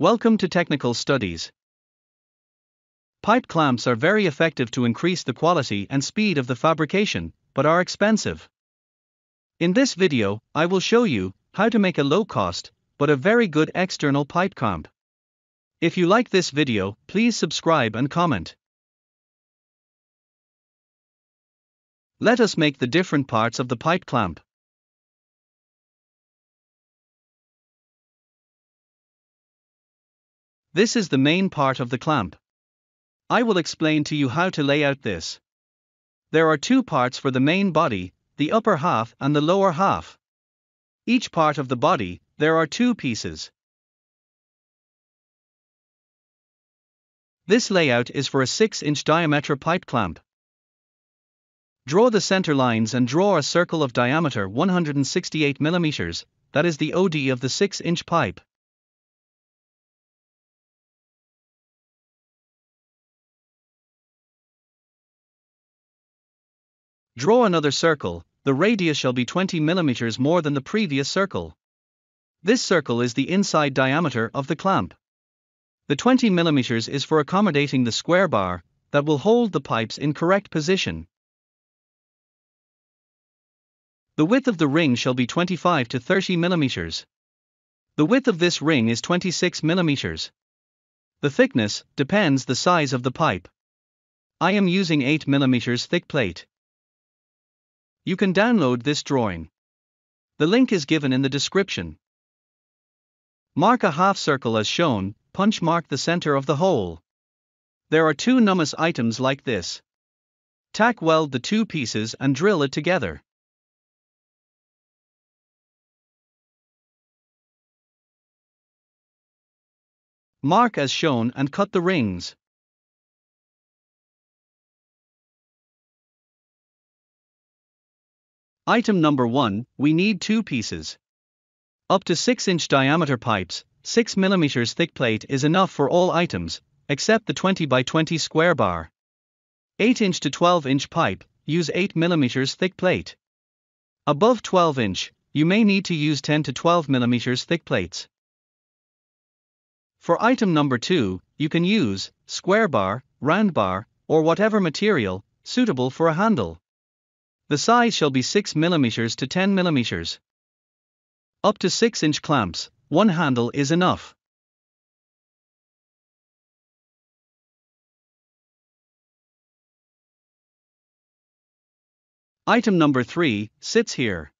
Welcome to Technical Studies. Pipe clamps are very effective to increase the quality and speed of the fabrication, but are expensive. In this video, I will show you how to make a low cost, but a very good external pipe clamp. If you like this video, please subscribe and comment. Let us make the different parts of the pipe clamp. This is the main part of the clamp. I will explain to you how to lay out this. There are two parts for the main body, the upper half and the lower half. Each part of the body, there are two pieces. This layout is for a 6 inch diameter pipe clamp. Draw the center lines and draw a circle of diameter 168 mm, that is the OD of the 6 inch pipe. Draw another circle, the radius shall be 20 mm more than the previous circle. This circle is the inside diameter of the clamp. The 20 mm is for accommodating the square bar that will hold the pipes in correct position. The width of the ring shall be 25 to 30 mm. The width of this ring is 26 mm. The thickness depends the size of the pipe. I am using 8 mm thick plate. You can download this drawing. The link is given in the description. Mark a half circle as shown, punch mark the center of the hole. There are two numbers items like this. Tack weld the two pieces and drill it together. Mark as shown and cut the rings. Item number 1 We need two pieces. Up to 6 inch diameter pipes, 6 mm thick plate is enough for all items, except the 20 by 20 square bar. 8 inch to 12 inch pipe, use 8 mm thick plate. Above 12 inch, you may need to use 10 to 12 mm thick plates. For item number 2, you can use square bar, round bar, or whatever material suitable for a handle. The size shall be 6 mm to 10 mm. Up to 6 inch clamps, one handle is enough. Item number 3 sits here.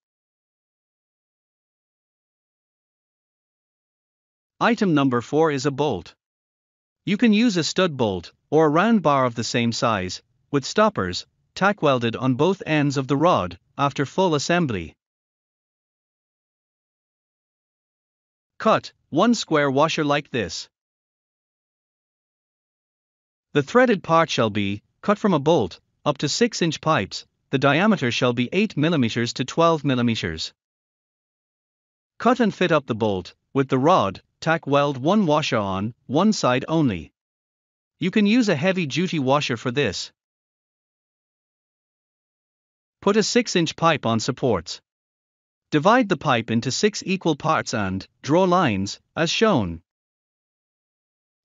Item number 4 is a bolt. You can use a stud bolt, or a round bar of the same size, with stoppers, tack welded on both ends of the rod, after full assembly. Cut one square washer like this. The threaded part shall be cut from a bolt, up to 6 inch pipes, the diameter shall be 8 mm to 12 mm. Cut and fit up the bolt, with the rod, tack weld one washer on, one side only. You can use a heavy duty washer for this. Put a 6 inch pipe on supports. Divide the pipe into 6 equal parts and draw lines, as shown.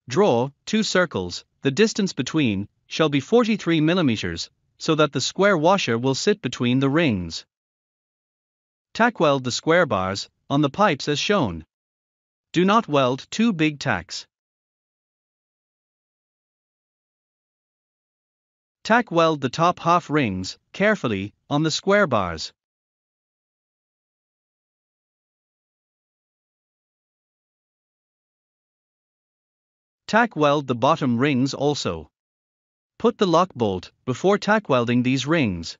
Draw two circles, the distance between shall be 43 mm, so that the square washer will sit between the rings. Tack weld the square bars on the pipes as shown. Do not weld two big tacks. Tack weld the top half rings, carefully, on the square bars. Tack weld the bottom rings also. Put the lock bolt before tack welding these rings.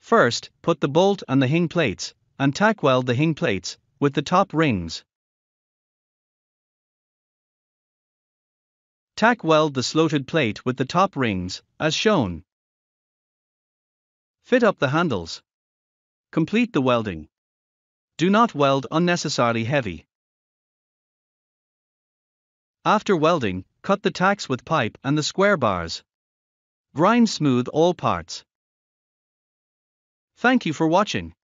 First, put the bolt on the hing plates, and tack weld the hing plates with the top rings. Tack weld the sloted plate with the top rings, as shown. Fit up the handles. Complete the welding. Do not weld unnecessarily heavy. After welding, cut the tacks with pipe and the square bars. Grind smooth all parts. Thank you for watching.